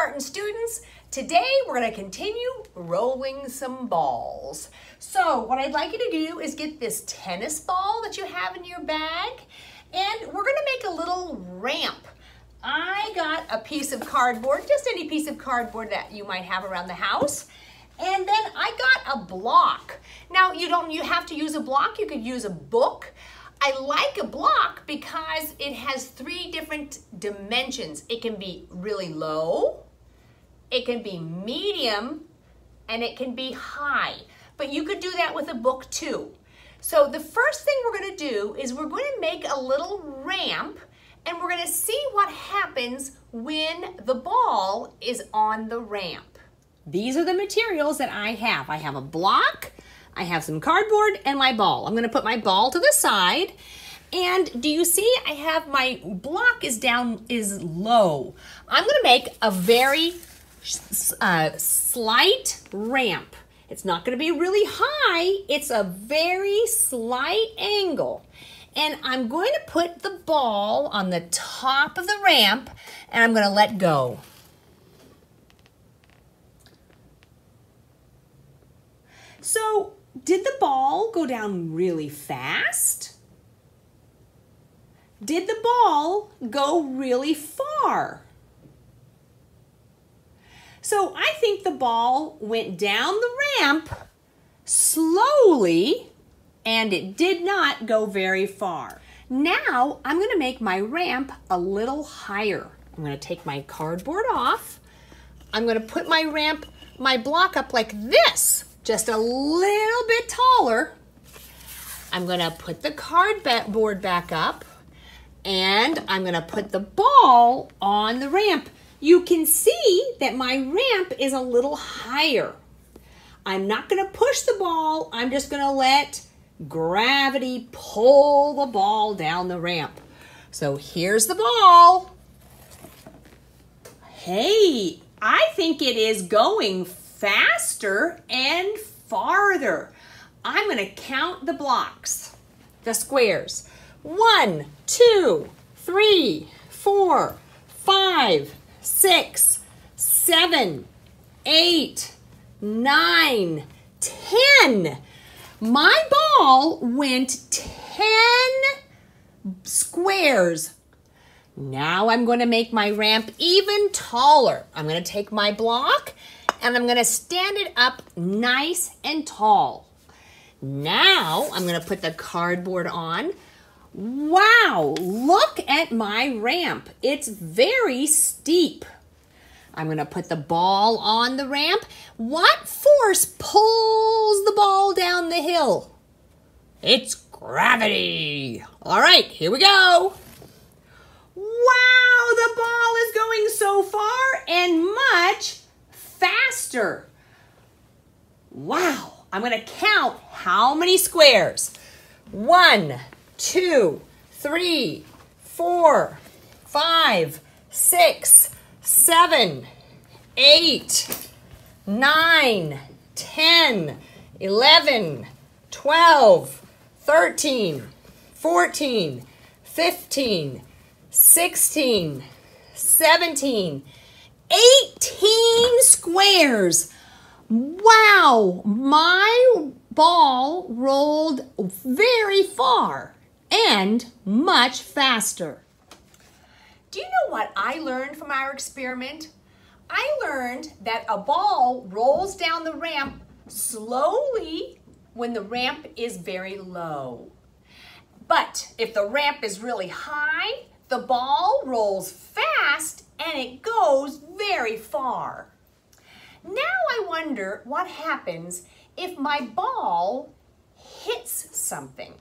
kindergarten students. Today we're going to continue rolling some balls. So what I'd like you to do is get this tennis ball that you have in your bag and we're going to make a little ramp. I got a piece of cardboard, just any piece of cardboard that you might have around the house. And then I got a block. Now you don't you have to use a block, you could use a book. I like a block because it has three different dimensions. It can be really low, it can be medium, and it can be high. But you could do that with a book too. So the first thing we're gonna do is we're gonna make a little ramp and we're gonna see what happens when the ball is on the ramp. These are the materials that I have. I have a block, I have some cardboard and my ball. I'm gonna put my ball to the side. And do you see I have my block is down, is low. I'm gonna make a very uh, slight ramp. It's not gonna be really high, it's a very slight angle. And I'm going to put the ball on the top of the ramp and I'm gonna let go. So did the ball go down really fast? Did the ball go really far? So I think the ball went down the ramp slowly and it did not go very far. Now I'm going to make my ramp a little higher. I'm going to take my cardboard off. I'm going to put my ramp, my block up like this just a little bit taller. I'm gonna put the cardboard back up and I'm gonna put the ball on the ramp. You can see that my ramp is a little higher. I'm not gonna push the ball, I'm just gonna let gravity pull the ball down the ramp. So here's the ball. Hey, I think it is going faster and farther. I'm going to count the blocks, the squares. One, two, three, four, five, six, seven, eight, nine, ten. My ball went 10 squares. Now I'm going to make my ramp even taller. I'm going to take my block and I'm gonna stand it up nice and tall. Now I'm gonna put the cardboard on. Wow, look at my ramp. It's very steep. I'm gonna put the ball on the ramp. What force pulls the ball down the hill? It's gravity. All right, here we go. Wow, the ball is going so far and much faster. Wow, I'm gonna count how many squares. One, two, three, four, five, six, seven, eight, nine, ten, eleven, twelve, thirteen, fourteen, fifteen, sixteen, seventeen. 18 squares. Wow, my ball rolled very far and much faster. Do you know what I learned from our experiment? I learned that a ball rolls down the ramp slowly when the ramp is very low. But if the ramp is really high, the ball rolls fast and it goes very far. Now I wonder what happens if my ball hits something.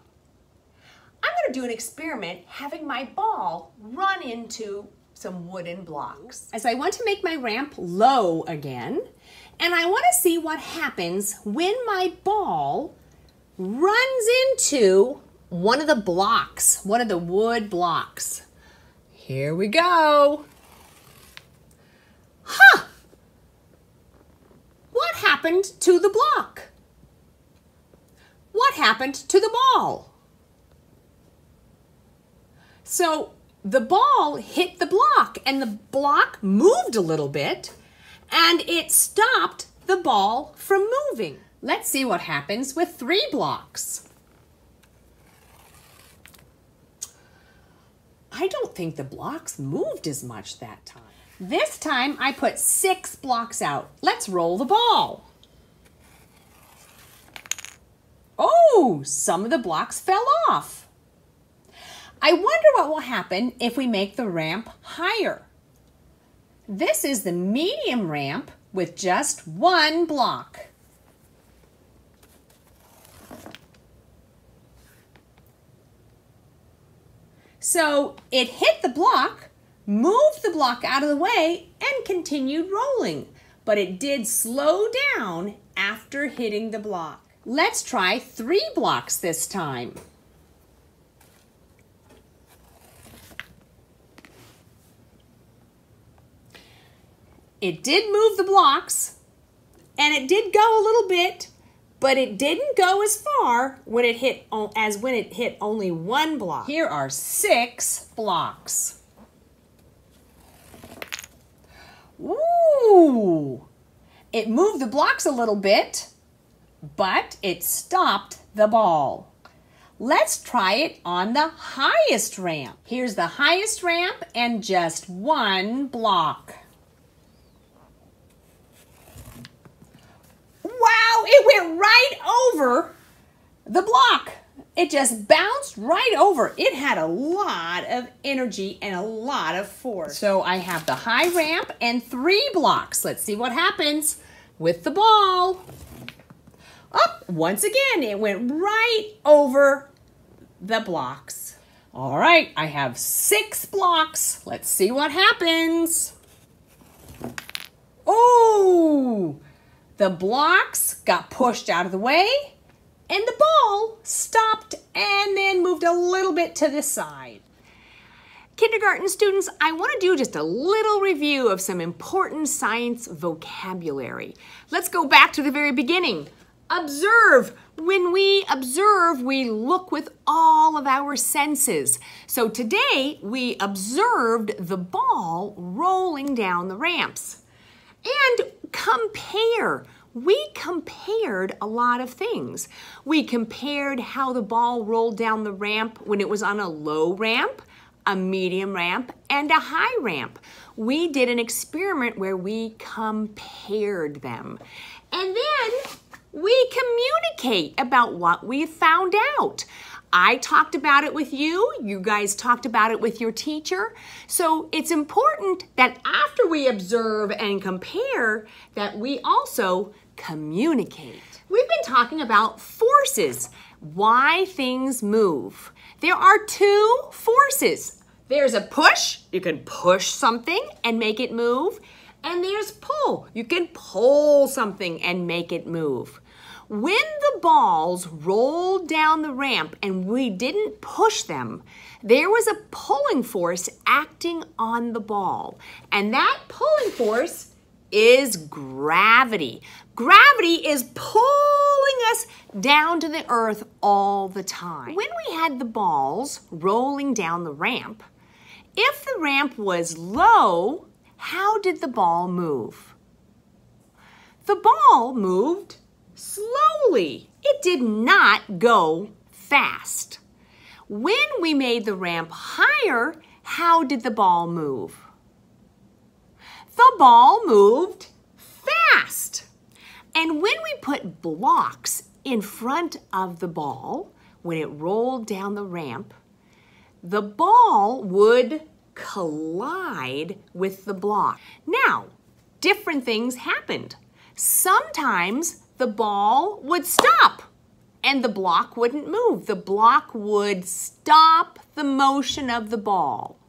To do an experiment having my ball run into some wooden blocks. As I want to make my ramp low again, and I want to see what happens when my ball runs into one of the blocks, one of the wood blocks. Here we go. Huh! What happened to the block? What happened to the ball? So the ball hit the block and the block moved a little bit and it stopped the ball from moving. Let's see what happens with three blocks. I don't think the blocks moved as much that time. This time I put six blocks out. Let's roll the ball. Oh, some of the blocks fell off. I wonder what will happen if we make the ramp higher. This is the medium ramp with just one block. So it hit the block, moved the block out of the way, and continued rolling. But it did slow down after hitting the block. Let's try three blocks this time. It did move the blocks, and it did go a little bit, but it didn't go as far when it hit as when it hit only one block. Here are six blocks. Ooh! It moved the blocks a little bit, but it stopped the ball. Let's try it on the highest ramp. Here's the highest ramp and just one block. Wow, it went right over the block. It just bounced right over. It had a lot of energy and a lot of force. So I have the high ramp and three blocks. Let's see what happens with the ball. Up, once again, it went right over the blocks. All right, I have six blocks. Let's see what happens. Oh, the blocks got pushed out of the way and the ball stopped and then moved a little bit to the side. Kindergarten students, I want to do just a little review of some important science vocabulary. Let's go back to the very beginning. Observe. When we observe, we look with all of our senses. So today, we observed the ball rolling down the ramps. And compare. We compared a lot of things. We compared how the ball rolled down the ramp when it was on a low ramp, a medium ramp, and a high ramp. We did an experiment where we compared them. And then we communicate about what we found out. I talked about it with you, you guys talked about it with your teacher. So it's important that after we observe and compare that we also communicate. We've been talking about forces, why things move. There are two forces. There's a push, you can push something and make it move, and there's pull. You can pull something and make it move. When the balls rolled down the ramp and we didn't push them, there was a pulling force acting on the ball. And that pulling force is gravity. Gravity is pulling us down to the earth all the time. When we had the balls rolling down the ramp, if the ramp was low, how did the ball move? The ball moved slowly. It did not go fast. When we made the ramp higher, how did the ball move? The ball moved fast. And when we put blocks in front of the ball, when it rolled down the ramp, the ball would collide with the block. Now, different things happened. Sometimes the ball would stop and the block wouldn't move. The block would stop the motion of the ball.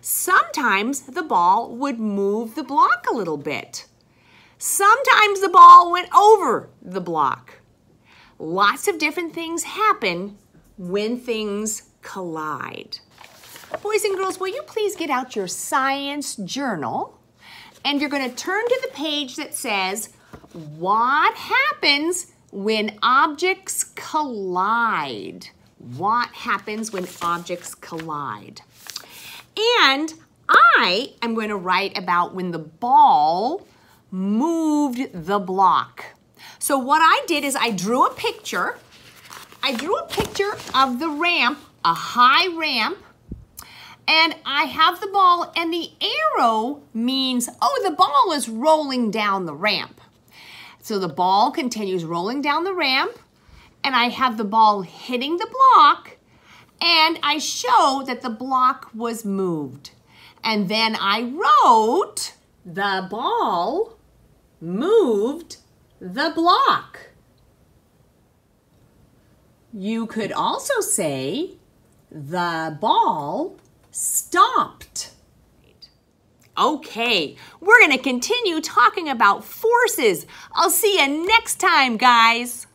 Sometimes the ball would move the block a little bit. Sometimes the ball went over the block. Lots of different things happen when things collide. Boys and girls, will you please get out your science journal? And you're going to turn to the page that says what happens when objects collide? What happens when objects collide? And I am going to write about when the ball moved the block. So what I did is I drew a picture. I drew a picture of the ramp, a high ramp, and I have the ball and the arrow means, oh, the ball is rolling down the ramp. So the ball continues rolling down the ramp and I have the ball hitting the block and I show that the block was moved. And then I wrote the ball moved the block. You could also say the ball stopped. Okay, we're going to continue talking about forces. I'll see you next time, guys.